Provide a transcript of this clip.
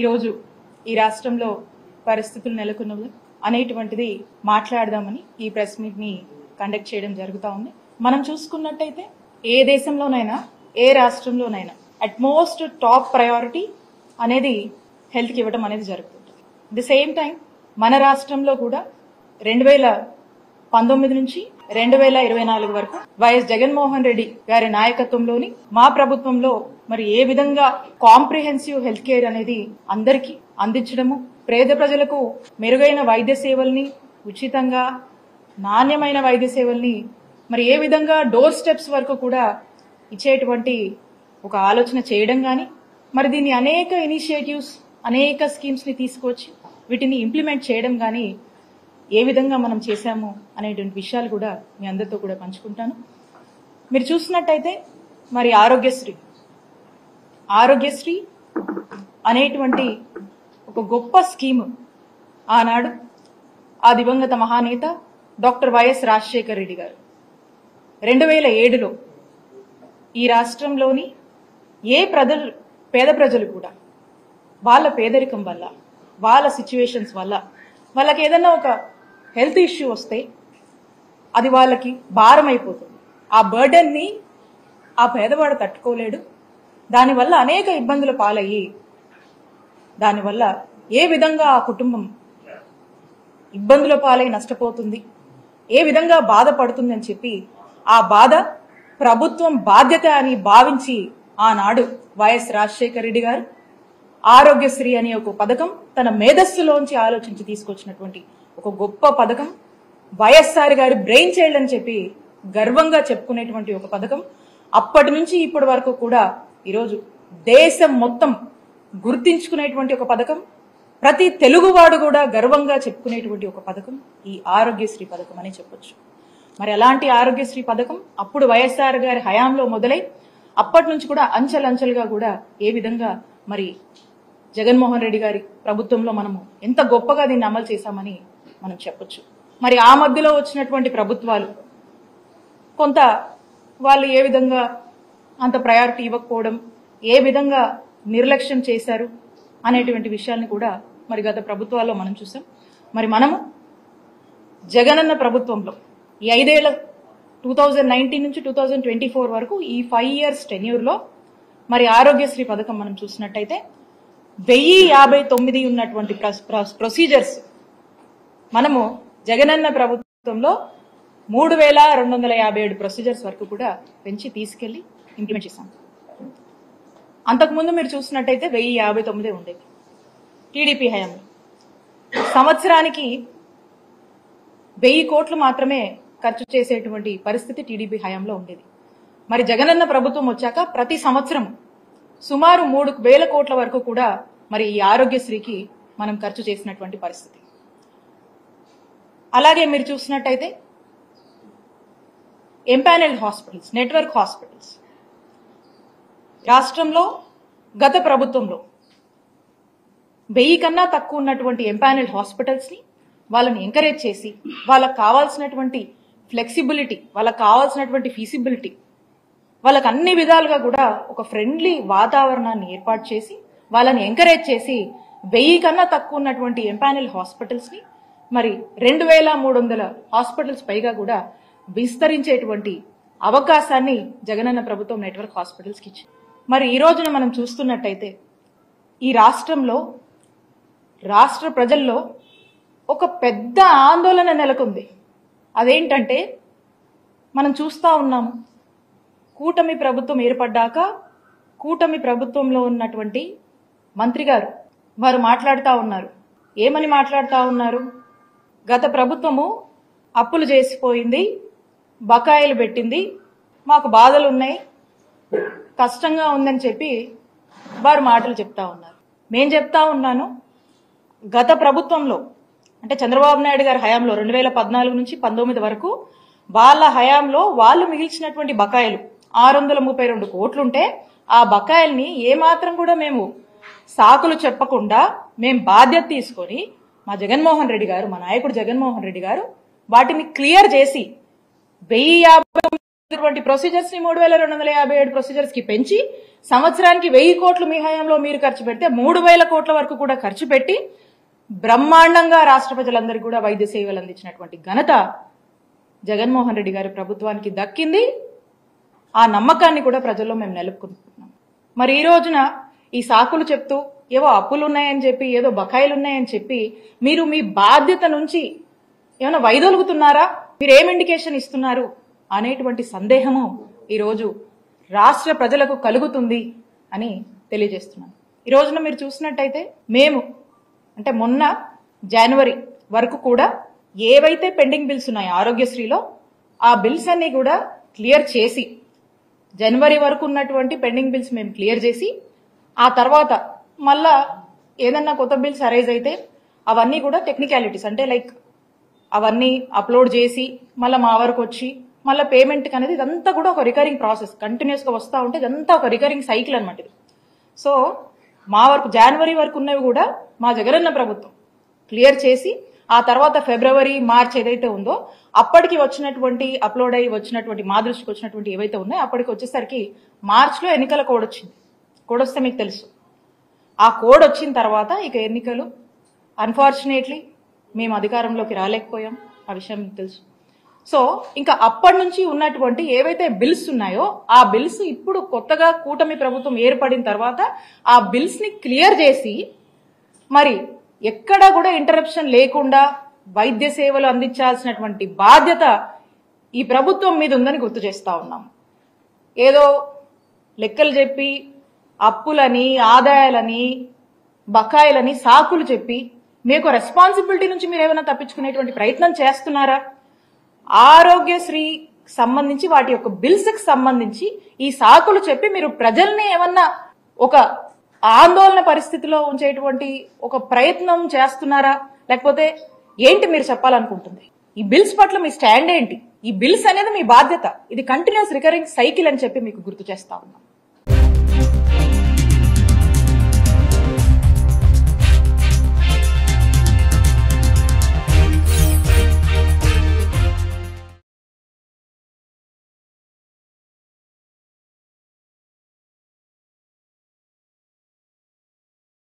ఈరోజు ఈ రాష్ట్రంలో పరిస్థితులు నెలకొన్నవి. అనేటువంటిది మాట్లాడదామని ఈ ప్రెస్ మీట్ని కండక్ట్ చేయడం జరుగుతూ ఉంది. మనం చూసుకున్నట్టయితే ఏ దేశంలోనైనా ఏ రాష్ట్రంలోనైనా అట్మోస్ట్ టాప్ ప్రయారిటీ అనేది హెల్త్కి ఇవ్వడం అనేది జరుగుతుంది ది సేమ్ టైం మన రాష్ట్రంలో కూడా రెండు వేల పంతొమ్మిది నుంచి రెండు వేల ఇరవై నాలుగు వరకు వైఎస్ జగన్మోహన్ రెడ్డి గారి నాయకత్వంలోని మా ప్రభుత్వంలో మరి ఏ విధంగా కాంప్రిహెన్సివ్ హెల్త్ కేర్ అనేది అందరికీ అందించడము పేద ప్రజలకు మెరుగైన వైద్య సేవల్ని ఉచితంగా నాణ్యమైన వైద్య సేవల్ని మరి ఏ విధంగా డోర్ స్టెప్స్ వరకు కూడా ఇచ్చేటువంటి ఒక ఆలోచన చేయడం కానీ మరి దీన్ని అనేక ఇనిషియేటివ్స్ అనేక స్కీమ్స్ని తీసుకొచ్చి వీటిని ఇంప్లిమెంట్ చేయడం కానీ ఏ విధంగా మనం చేశాము అనేటువంటి విషయాలు కూడా మీ అందరితో కూడా పంచుకుంటాను. మీరు చూసినట్టయితే మరి ఆరోగ్యశ్రీ. ఆరోగ్యశ్రీ అనేటువంటి ఒక గొప్ప స్కీమ్ ఆనాడు ఆ దివంగత మహానేత డాక్టర్ వైఎస్ రాజశేఖర్ రెడ్డి గారు. రెండు వేల ఏడులో ఈ రాష్ట్రంలోని ఏ ప్రజలు పేద ప్రజలు కూడా వాళ్ళ పేదరికం వల్ల వాళ్ళ సిచ్యువేషన్స్ వల్ల వాళ్ళకి ఏదన్నా ఒక హెల్త్ ఇష్యూ వస్తే అది వాళ్ళకి భారం అయిపోతుంది ఆ బర్డెన్ని ఆ పేదవాడు తట్టుకోలేడు. దానివల్ల అనేక ఇబ్బందులు పాలయ్యి దానివల్ల ఏ విధంగా ఆ కుటుంబం ఇబ్బందుల పాలై నష్టపోతుంది ఏ విధంగా బాధపడుతుంది అని చెప్పి ఆ బాధ ప్రభుత్వం బాధ్యత అని భావించి ఆనాడు వైఎస్ రాజశేఖర రెడ్డి గారు ఆరోగ్యశ్రీ అనే ఒక పథకం తన మేధస్సులోంచి ఆలోచించి తీసుకొచ్చినటువంటి ఒక గొప్ప పథకం. వైఎస్ఆర్ గారి బ్రెయిన్ చైల్డ్ అని చెప్పి గర్వంగా చెప్పుకునేటువంటి ఒక పథకం. అప్పటి నుంచి ఇప్పటి వరకు కూడా ఈరోజు దేశం మొత్తం గుర్తించుకునేటువంటి ఒక పథకం. ప్రతి తెలుగువాడు కూడా గర్వంగా చెప్పుకునేటువంటి ఒక పథకం. ఈ ఆరోగ్యశ్రీ పథకం అని చెప్పొచ్చు. మరి అలాంటి ఆరోగ్యశ్రీ పథకం అప్పుడు వైఎస్ఆర్ గారి హయాంలో మొదలై అప్పటి నుంచి కూడా అంచెలంచెలుగా కూడా ఏ విధంగా మరి జగన్మోహన్ రెడ్డి గారి ప్రభుత్వంలో మనము ఎంత గొప్పగా దీన్ని అమలు చేశామని మనం చెప్పొచ్చు. మరి ఆ మధ్యలో వచ్చినటువంటి ప్రభుత్వాలు కొంత వాళ్ళు ఏ విధంగా అంత ప్రయారిటీ ఇవ్వకపోవడం ఏ విధంగా నిర్లక్ష్యం చేశారు అనేటువంటి విషయాన్ని కూడా మరి గత ప్రభుత్వాల్లో మనం చూసాం. మరి మనము జగనన్న ప్రభుత్వంలో ఈ ఐదేళ్ళ టూ థౌజండ్ నైన్టీన్ నుంచి టూ థౌజండ్ ట్వంటీ ఫోర్ వరకు ఈ ఫైవ్ ఇయర్స్ టెన్యూర్లో మరి ఆరోగ్యశ్రీ పథకం మనం చూసినట్టయితే వెయ్యి యాభై తొమ్మిది ఉన్నటువంటి ప్రొసీజర్స్ మనము జగనన్న ప్రభుత్వంలో మూడు వేల రెండు వందల యాభై ఏడు ప్రొసీజర్స్ వరకు కూడా పెంచి తీసుకెళ్ళి ఇంప్లిమెంట్ చేశాం. అంతకుముందు మీరు చూసినట్టయితే వెయ్యి యాభై తొమ్మిదే ఉండేది. టీడీపీ హయాంలో. సంవత్సరానికి వెయ్యి కోట్లు మాత్రమే ఖర్చు చేసేటువంటి పరిస్థితి టీడీపీ హయాంలో ఉండేది. మరి జగనన్న ప్రభుత్వం వచ్చాక ప్రతి సంవత్సరం సుమారు మూడు వేల కోట్ల వరకు కూడా మరి ఈ ఆరోగ్యశ్రీకి మనం ఖర్చు చేసినటువంటి పరిస్థితి. అలాగే మీరు చూసినట్టయితే ఎంపానల్ హాస్పిటల్స్ నెట్వర్క్ హాస్పిటల్స్ రాష్ట్రంలో గత ప్రభుత్వంలో వెయ్యి కన్నా తక్కువ ఉన్నటువంటి ఎంపానల్ హాస్పిటల్స్ని వాళ్ళని ఎంకరేజ్ చేసి వాళ్ళకు కావాల్సినటువంటి ఫ్లెక్సిబిలిటీ వాళ్ళకి కావాల్సినటువంటి ఫీసిబిలిటీ వాళ్ళకు అన్ని విధాలుగా కూడా ఒక ఫ్రెండ్లీ వాతావరణాన్ని ఏర్పాటు చేసి వాళ్ళని ఎంకరేజ్ చేసి వెయ్యి కన్నా తక్కువ ఉన్నటువంటి ఎంపానల్ హాస్పిటల్స్ని మరి రెండు వేల మూడు వందల హాస్పిటల్స్ పైగా కూడా విస్తరించేటువంటి అవకాశాన్ని జగనన్న ప్రభుత్వం నెట్వర్క్ హాస్పిటల్స్కి ఇచ్చింది. మరి ఈ రోజున మనం చూస్తున్నట్టయితే ఈ రాష్ట్రంలో రాష్ట్ర ప్రజల్లో ఒక పెద్ద ఆందోళన నెలకొంది. అదేంటంటే మనం చూస్తూ ఉన్నాము కూటమి ప్రభుత్వం ఏర్పడ్డాక కూటమి ప్రభుత్వంలో ఉన్నటువంటి మంత్రి గారు వారు మాట్లాడుతూ ఉన్నారు. ఏమని మాట్లాడుతూ ఉన్నారు? గత ప్రభుత్వము అప్పులు చేసిపోయింది బకాయిలు పెట్టింది. మాకు బాధలు ఉన్నాయి కష్టంగా ఉందని చెప్పి వారు మాటలు చెప్తా ఉన్నారు. మేము చెప్తా ఉన్నాను గత ప్రభుత్వంలో అంటే చంద్రబాబు నాయుడు గారి హయాంలో రెండు వేల పద్నాలుగు నుంచి పంతొమ్మిది వరకు వాళ్ళ హయాంలో వాళ్ళు మిగిల్చినటువంటి బకాయిలు ఆరు వందల ముప్పై రెండు కోట్లుంటే ఆ బకాయిల్ని ఏమాత్రం కూడా మేము సాకులు చెప్పకుండా మేము బాధ్యత తీసుకొని మా జగన్మోహన్ రెడ్డి గారు మా నాయకుడు జగన్మోహన్ రెడ్డి గారు వాటిని క్లియర్ చేసి వెయ్యి యాభై ఇటువంటి ప్రొసీజర్స్ని మూడు వేల రెండు వందల యాభై ఏడు ప్రొసీజర్స్కి పెంచి సంవత్సరానికి వెయ్యి కోట్లు మీ హయాంలో మీరు ఖర్చు పెడితే మూడు వేల కోట్ల వరకు కూడా ఖర్చు పెట్టి బ్రహ్మాండంగా రాష్ట్ర ప్రజలందరికీ కూడా వైద్య సేవలు అందించినటువంటి ఘనత జగన్మోహన్ రెడ్డి గారి ప్రభుత్వానికి దక్కింది. ఆ నమ్మకాన్ని కూడా ప్రజల్లో మేము నెలుపుకుంటున్నాం మరి ఈ రోజున ఈ సాకులు చెప్తూ ఏవో అప్పులు ఉన్నాయని చెప్పి ఏదో బకాయిలు ఉన్నాయని చెప్పి మీరు మీ బాధ్యత నుంచి ఏమైనా వైదొలుగుతున్నారా? మీరు ఏం ఇండికేషన్ ఇస్తున్నారు? అనేటువంటి సందేహము ఈరోజు రాష్ట్ర ప్రజలకు కలుగుతుంది అని తెలియజేస్తున్నాను. ఈ రోజున మీరు చూసినట్టయితే మేము అంటే మొన్న జనవరి వరకు కూడా ఏవైతే పెండింగ్ బిల్స్ ఉన్నాయో ఆరోగ్యశ్రీలో ఆ బిల్స్ అన్ని కూడా క్లియర్ చేసి జనవరి వరకు ఉన్నటువంటి పెండింగ్ బిల్స్ మేము క్లియర్ చేసి ఆ తర్వాత మళ్ళా ఏదన్నా కొత్త బిల్స్ అరైజ్ అయితే అవన్నీ కూడా టెక్నికాలిటీస్ అంటే లైక్ అవన్నీ అప్లోడ్ చేసి మళ్ళీ మా వరకు వచ్చి మళ్ళీ పేమెంట్ అనేది ఇదంతా కూడా ఒక రికరింగ్ ప్రాసెస్ కంటిన్యూస్గా వస్తూ ఉంటే ఇదంతా ఒక రికరింగ్ సైకిల్ అనమాట ఇది. సో మా వరకు జనవరి వరకు ఉన్నవి కూడా మా జగనన్న ప్రభుత్వం క్లియర్ చేసి ఆ తర్వాత ఫిబ్రవరి మార్చ్ ఏదైతే ఉందో అప్పటికి వచ్చినటువంటి అప్లోడ్ అయ్యి వచ్చినటువంటి మా దృష్టికి వచ్చినటువంటి ఏవైతే ఉన్నాయో అప్పటికి వచ్చేసరికి మార్చ్లో ఎన్నికల కోడ్ వచ్చింది. కోడ్ వస్తే మీకు తెలుసు. ఆ కోడ్ వచ్చిన తర్వాత ఇక ఎన్నికలు అన్ఫార్చునేట్లీ మేము అధికారంలోకి రాలేకపోయాం. ఆ విషయం తెలుసు. సో ఇంకా అప్పటి నుంచి ఉన్నటువంటి ఏవైతే బిల్స్ ఉన్నాయో ఆ బిల్స్ ఇప్పుడు కొత్తగా కూటమి ప్రభుత్వం ఏర్పడిన తర్వాత ఆ బిల్స్ని క్లియర్ చేసి మరి ఎక్కడా కూడా ఇంటరప్షన్ లేకుండా వైద్య సేవలు అందించాల్సినటువంటి బాధ్యత ఈ ప్రభుత్వం మీద ఉందని గుర్తు చేస్తా ఉన్నాం. ఏదో లెక్కలు చెప్పి అప్పులని ఆదాయాలని బకాయిలని సాకులు చెప్పి మీకు రెస్పాన్సిబిలిటీ నుంచి మీరు ఏమైనా తప్పించుకునేటువంటి ప్రయత్నం చేస్తున్నారా? ఆరోగ్యశ్రీ సంబంధించి వాటి యొక్క బిల్స్కి సంబంధించి ఈ సాకులు చెప్పి మీరు ప్రజల్ని ఏమన్నా ఒక ఆందోళన పరిస్థితిలో ఉంచేటువంటి ఒక ప్రయత్నం చేస్తున్నారా? లేకపోతే ఏంటి మీరు చెప్పాలనుకుంటుంది? ఈ బిల్స్ పట్ల మీ స్టాండ్ ఏంటి? ఈ బిల్స్ అనేది మీ బాధ్యత. ఇది కంటిన్యూస్ రికరింగ్ సైకిల్ అని చెప్పి మీకు గుర్తు చేస్తా ఉన్నాం